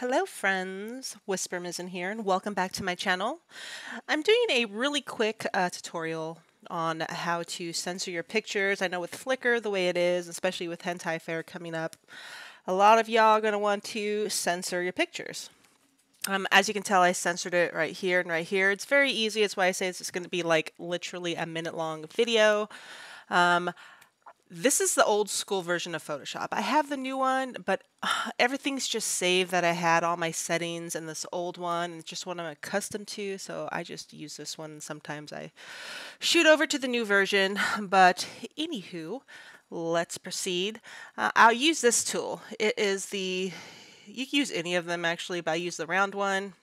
Hello friends, Whisper Mizin here and welcome back to my channel. I'm doing a really quick uh, tutorial on how to censor your pictures. I know with Flickr the way it is, especially with Hentai Fair coming up, a lot of y'all are going to want to censor your pictures. Um, as you can tell, I censored it right here and right here. It's very easy. It's why I say it's going to be like literally a minute long video. Um, this is the old school version of Photoshop. I have the new one, but uh, everything's just saved that I had all my settings in this old one. It's just what I'm accustomed to, so I just use this one. Sometimes I shoot over to the new version, but anywho, let's proceed. Uh, I'll use this tool. It is the, you can use any of them actually, but I use the round one.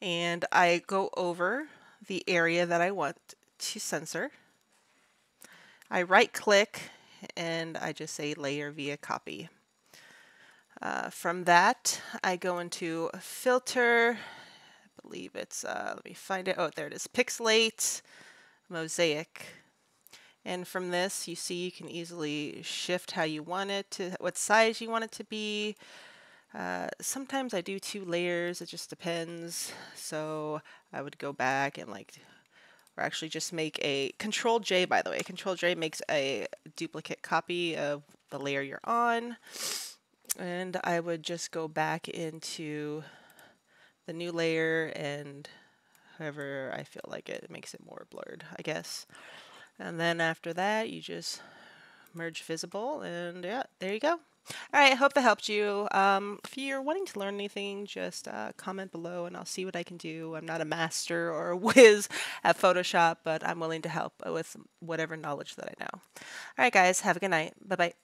And I go over the area that I want to censor. I right click and I just say layer via copy. Uh, from that, I go into filter, I believe it's, uh, let me find it, oh, there it is, pixelate, mosaic. And from this, you see you can easily shift how you want it to, what size you want it to be. Uh, sometimes I do two layers, it just depends. So I would go back and like or actually just make a control J by the way. Control J makes a duplicate copy of the layer you're on. And I would just go back into the new layer and however I feel like it, it makes it more blurred I guess. And then after that you just merge visible and yeah there you go all right, I hope that helped you. Um, if you're wanting to learn anything, just uh, comment below and I'll see what I can do. I'm not a master or a whiz at Photoshop, but I'm willing to help with whatever knowledge that I know. All right, guys, have a good night. Bye-bye.